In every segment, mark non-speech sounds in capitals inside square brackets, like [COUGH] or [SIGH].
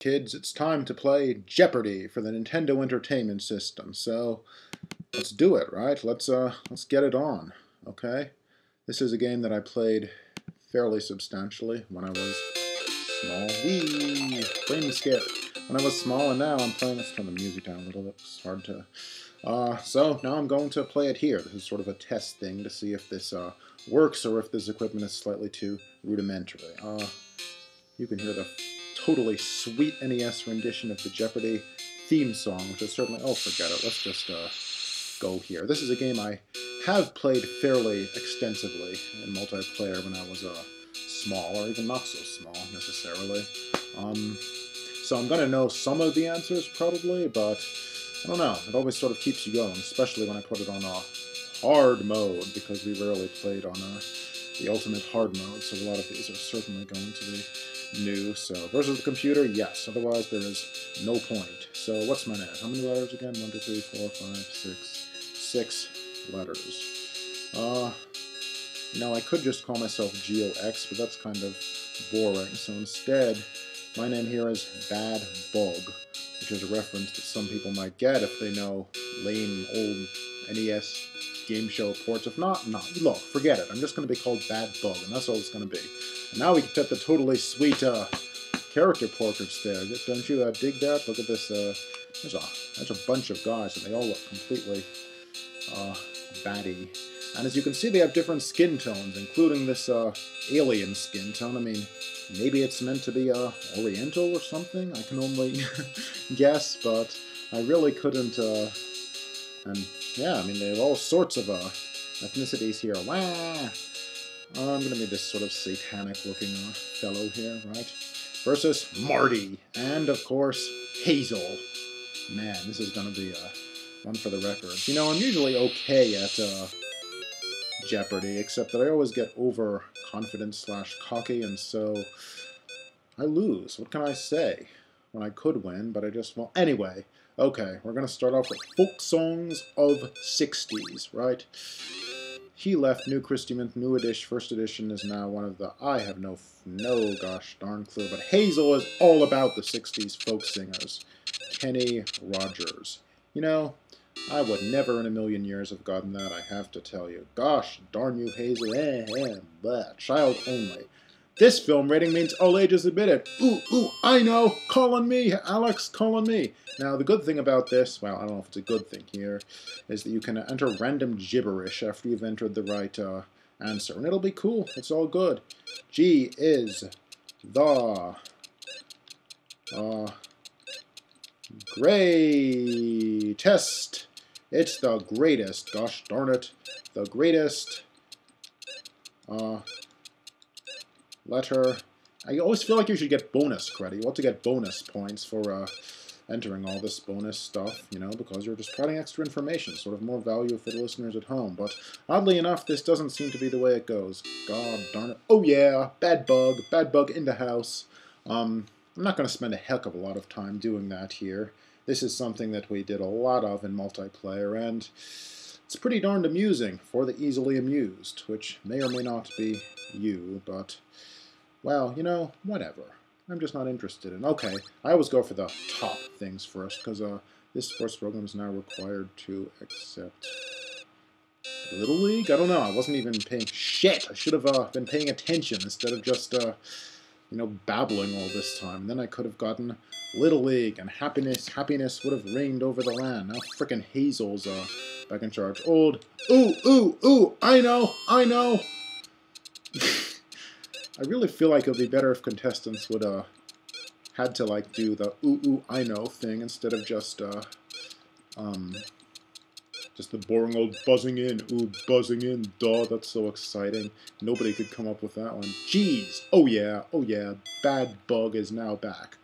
kids, it's time to play Jeopardy for the Nintendo Entertainment System. So let's do it, right? Let's uh let's get it on. Okay? This is a game that I played fairly substantially when I was small. Wee frame skip. When I was small and now I'm playing let's turn the music down a little bit. It's hard to uh, so now I'm going to play it here. This is sort of a test thing to see if this uh, works or if this equipment is slightly too rudimentary. Uh, you can hear the totally sweet NES rendition of the Jeopardy theme song, which is certainly... Oh, forget it. Let's just uh, go here. This is a game I have played fairly extensively in multiplayer when I was uh, small, or even not so small, necessarily. Um, so I'm going to know some of the answers, probably, but I don't know. It always sort of keeps you going, especially when I put it on a hard mode, because we rarely played on a, the ultimate hard mode, so a lot of these are certainly going to be new. So versus the computer, yes. Otherwise, there is no point. So what's my name? How many letters again? One, two, three, four, five, six, six letters. Uh, know, I could just call myself GeoX, but that's kind of boring. So instead, my name here is Bad Bug which is a reference that some people might get if they know lame old NES game show ports. If not, not. Look, forget it. I'm just going to be called Bad Bug, and that's all it's going to be. And now we can get the totally sweet uh, character portraits there. Don't you uh, dig that? Look at this. Uh, there's a a bunch of guys, and they all look completely uh, batty. And as you can see, they have different skin tones, including this uh, alien skin tone. I mean, maybe it's meant to be uh, Oriental or something. I can only [LAUGHS] guess, but I really couldn't. Uh, and yeah, I mean, they have all sorts of uh, ethnicities here. Oh, I'm gonna be this sort of satanic-looking uh, fellow here, right? Versus Marty, and of course Hazel. Man, this is gonna be uh, one for the record. You know, I'm usually okay at uh, Jeopardy, except that I always get overconfident slash cocky, and so I lose. What can I say? When I could win, but I just well. Anyway, okay, we're gonna start off with folk songs of '60s, right? He left New Christmas New Edition, first edition is now one of the. I have no no gosh darn clue, but Hazel is all about the '60s folk singers. Kenny Rogers. You know, I would never in a million years have gotten that, I have to tell you. Gosh, darn you, Hazel. Eh, eh, but child only. This film rating means all ages admitted. Ooh, ooh, I know. Call on me, Alex, call on me. Now, the good thing about this, well, I don't know if it's a good thing here, is that you can enter random gibberish after you've entered the right uh, answer. And it'll be cool. It's all good. G is the uh, greatest it's the greatest, gosh darn it, the greatest uh, letter. I always feel like you should get bonus credit. You to get bonus points for uh, entering all this bonus stuff, you know, because you're just providing extra information, sort of more value for the listeners at home. But oddly enough, this doesn't seem to be the way it goes. God darn it. Oh yeah, bad bug, bad bug in the house. Um, I'm not going to spend a heck of a lot of time doing that here. This is something that we did a lot of in multiplayer, and it's pretty darned amusing for the easily amused, which may or may not be you, but, well, you know, whatever. I'm just not interested in. Okay, I always go for the top things first, because uh, this sports program is now required to accept Little League? I don't know. I wasn't even paying... Shit! I should have uh, been paying attention instead of just, uh, you know, babbling all this time. Then I could have gotten Little League, and happiness happiness would have reigned over the land. Now frickin' Hazel's uh, back in charge. Old, ooh, ooh, ooh, I know, I know. [LAUGHS] I really feel like it would be better if contestants would uh had to like do the ooh ooh I know thing instead of just uh um just the boring old buzzing in, ooh buzzing in, duh, that's so exciting. Nobody could come up with that one. Jeez, oh yeah, oh yeah, Bad Bug is now back.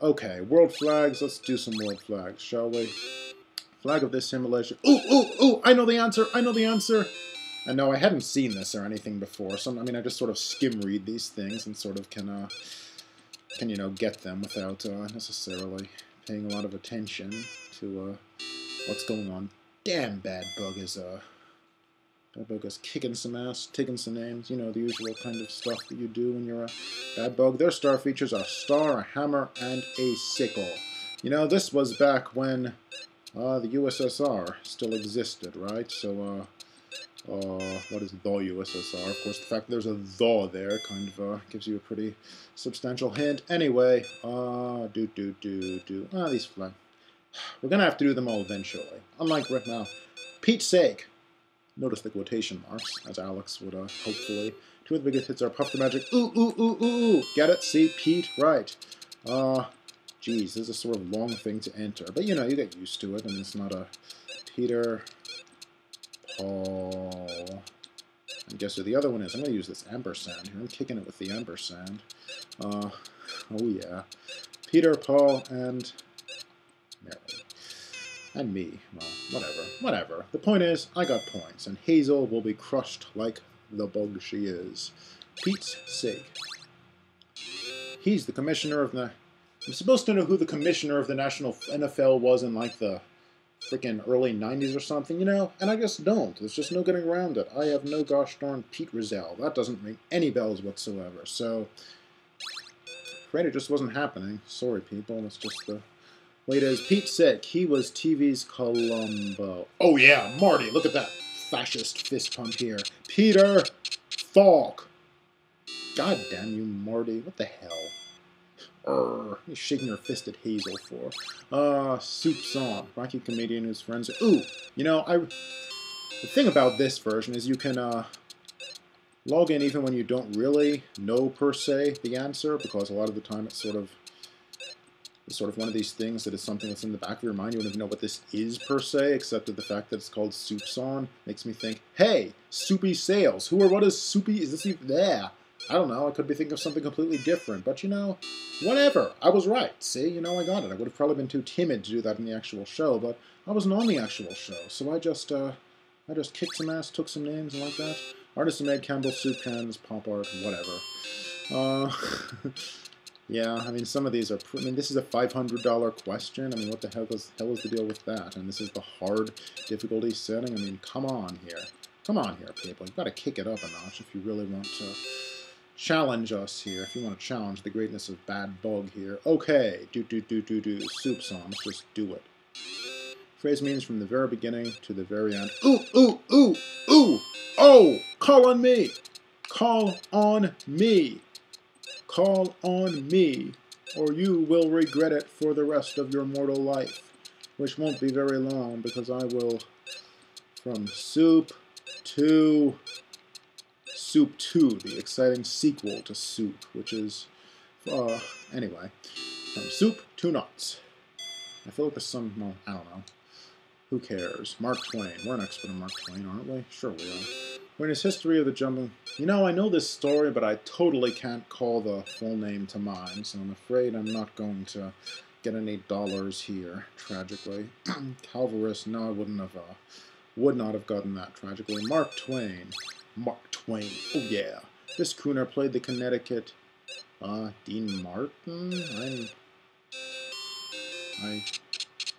Okay, world flags. Let's do some world flags, shall we? Flag of this simulation. Ooh, ooh, ooh! I know the answer. I know the answer. And no, I hadn't seen this or anything before. So I mean, I just sort of skim read these things and sort of can, uh, can you know, get them without uh, necessarily paying a lot of attention to uh, what's going on. Damn, bad bug is uh, Bad bug is kicking some ass, taking some names, you know, the usual kind of stuff that you do when you're a bad bug. Their star features are a star, a hammer, and a sickle. You know, this was back when uh, the USSR still existed, right? So, uh, uh, what is the USSR? Of course, the fact that there's a the there kind of uh, gives you a pretty substantial hint. Anyway, uh, do, do, do, do. Ah, these fly. We're going to have to do them all eventually. Unlike right now. Pete's sake. Notice the quotation marks, as Alex would uh, hopefully. Two of the biggest hits are Puff the Magic. Ooh, ooh, ooh, ooh, ooh. Get it? See? Pete? Right. Uh, geez, this is a sort of long thing to enter. But, you know, you get used to it, and it's not a Peter, Paul... I guess who the other one is. I'm going to use this ampersand here. I'm kicking it with the ampersand. Uh, oh, yeah. Peter, Paul, and Mary. And me. Well, whatever. Whatever. The point is, I got points, and Hazel will be crushed like the bug she is. Pete's sake. He's the commissioner of the... I'm supposed to know who the commissioner of the national NFL was in, like, the freaking early 90s or something, you know? And I just don't. There's just no getting around it. I have no gosh darn Pete Rozelle. That doesn't ring any bells whatsoever. So, afraid it just wasn't happening. Sorry, people. It's just the way it is. Pete said he was TV's Columbo. Oh, yeah, Marty. Look at that fascist fist pump here. Peter Falk. God damn you, Marty. What the hell? Urgh. He's shaking her fist at Hazel for. Uh, Soupçon, Rocky comedian whose friends. Ooh, you know, I. The thing about this version is you can uh, log in even when you don't really know per se the answer, because a lot of the time it's sort of it's sort of one of these things that is something that's in the back of your mind. You don't even know what this is per se, except that the fact that it's called Soupçon makes me think, hey, Soupy Sales. Who or what is Soupy? Is this even there? I don't know. I could be thinking of something completely different. But, you know, whatever. I was right. See, you know, I got it. I would have probably been too timid to do that in the actual show, but I wasn't on the actual show. So I just, uh, I just kicked some ass, took some names, and like that. Artists made Campbell soup cans, pop art, whatever. Uh, [LAUGHS] yeah, I mean, some of these are, I mean, this is a $500 question. I mean, what the hell is, hell is the deal with that? And this is the hard difficulty setting. I mean, come on here. Come on here, people. You've got to kick it up a notch if you really want to challenge us here, if you want to challenge the greatness of Bad Bug here. Okay, do do do do do, Soupçon, let's just do it. Phrase means from the very beginning to the very end. Ooh, ooh, ooh, ooh, oh, call on me, call on me, call on me, or you will regret it for the rest of your mortal life, which won't be very long because I will, from soup to Soup 2, the exciting sequel to Soup, which is, uh, anyway, from Soup to Nuts. I feel like there's some, well, I don't know. Who cares? Mark Twain. We're an expert on Mark Twain, aren't we? Sure we are. When his history of the jumbling... You know, I know this story, but I totally can't call the full name to mind, so I'm afraid I'm not going to get any dollars here, tragically. [CLEARS THROAT] Calaveras, no, I wouldn't have, uh, would not have gotten that, tragically. Mark Twain. Mark Twain. Oh yeah. This crooner played the Connecticut uh, Dean Martin. I'm I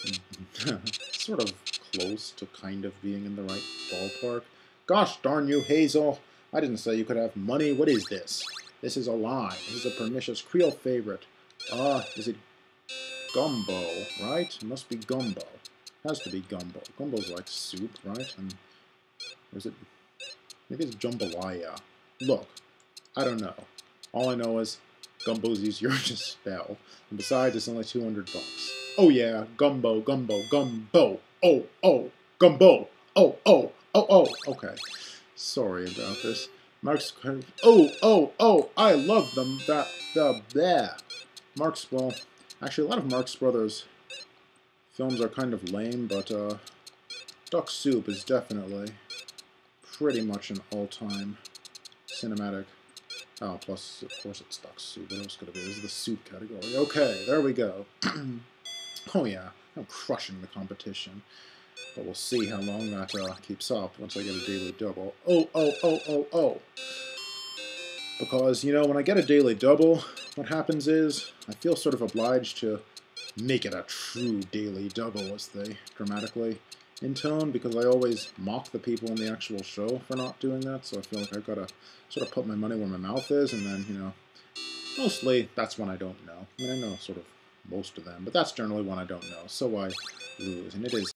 [LAUGHS] sort of close to kind of being in the right ballpark. Gosh darn you, Hazel. I didn't say you could have money. What is this? This is a lie. This is a pernicious Creole favorite. Ah, uh, is it gumbo, right? It must be gumbo. Has to be gumbo. Gumbo's like soup, right? And is it Maybe it's jambalaya. Look, I don't know. All I know is gumbo's [LAUGHS] easier to spell. And besides, it's only 200 bucks. Oh yeah, gumbo, gumbo, gumbo. Oh, oh, gumbo. Oh, oh, oh, oh. Okay. Sorry about this. Mark's. Oh, oh, oh. I love them. That, the, there. Mark's, well, actually, a lot of Marx Brothers films are kind of lame, but, uh, Duck Soup is definitely pretty much an all-time cinematic. Oh, plus, of course, it's Duck Soup. What else could it be? This is the soup category. Okay, there we go. [CLEARS THROAT] oh, yeah. I'm crushing the competition. But we'll see how long that uh, keeps up once I get a daily double. Oh, oh, oh, oh, oh. Because, you know, when I get a daily double, what happens is I feel sort of obliged to make it a true daily double, as they dramatically in tone because I always mock the people in the actual show for not doing that. So I feel like I've got to sort of put my money where my mouth is, and then you know, mostly that's when I don't know. I mean, I know sort of most of them, but that's generally when I don't know. So I lose, and it is